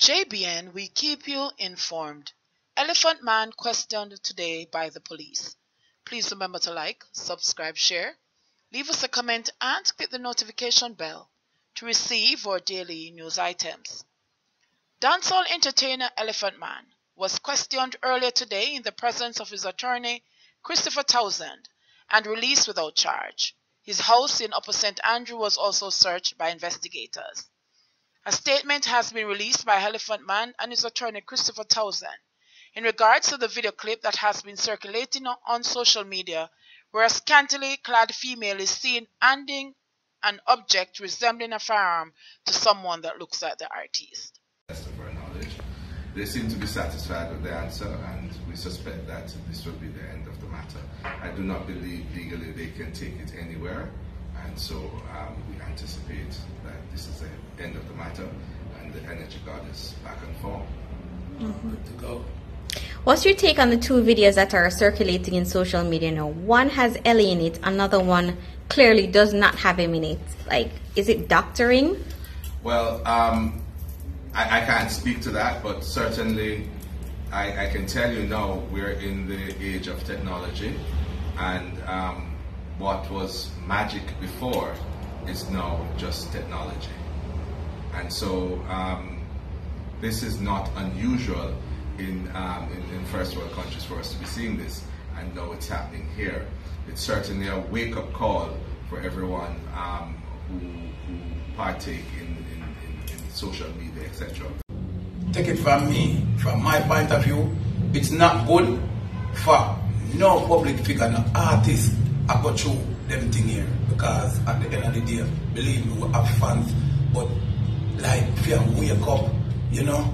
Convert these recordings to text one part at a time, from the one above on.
JBN, we keep you informed. Elephant Man questioned today by the police. Please remember to like, subscribe, share, leave us a comment, and click the notification bell to receive our daily news items. Dancehall entertainer Elephant Man was questioned earlier today in the presence of his attorney, Christopher Townsend, and released without charge. His house in Upper St. Andrew was also searched by investigators. A statement has been released by Elephant Man and his attorney Christopher Townsend in regards to the video clip that has been circulating on social media where a scantily clad female is seen handing an object resembling a firearm to someone that looks like the artist. They seem to be satisfied with the answer and we suspect that this will be the end of the matter. I do not believe legally they can take it anywhere and so um, we anticipate that this is the end of the matter and the energy god is back on form. Mm-hmm. Good to go. What's your take on the two videos that are circulating in social media now? One has Ellie in it, another one clearly does not have him in it. Like, is it doctoring? Well, um, I, I, can't speak to that, but certainly I, I, can tell you now we're in the age of technology, and um, what was magic before is now just technology. And so um, this is not unusual in, um, in, in, first world countries for us to be seeing this, and now it's happening here. It's certainly a wake up call for everyone um, who, who, partake in, in, in social media, etc. Take it from me, from my point of view, it's not good for no public figure, no artist, I go through them thing here because at the end of the day, believe me, we have fans, but you wake up, you know,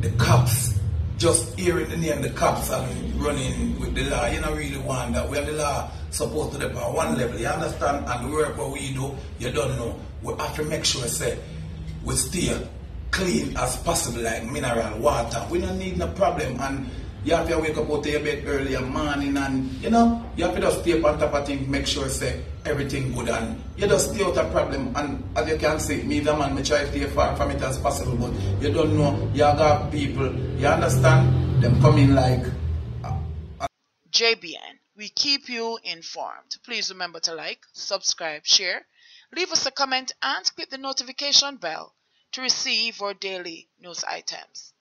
the cops just hearing the name the cops and running with the law, you don't really want that. We have the law supposed to them on one level. You understand? And the work what we do, you don't know. We have to make sure say we stay clean as possible, like mineral water. We don't need no problem and you have to wake up out of your bed early in morning and you know, you have to just stay on top of things, make sure say everything good and you just stay out of problem and as you can see, me the man me try to stay far from it as possible but you don't know, you got people, you understand, them coming like JBN, we keep you informed. Please remember to like, subscribe, share, leave us a comment and click the notification bell to receive our daily news items.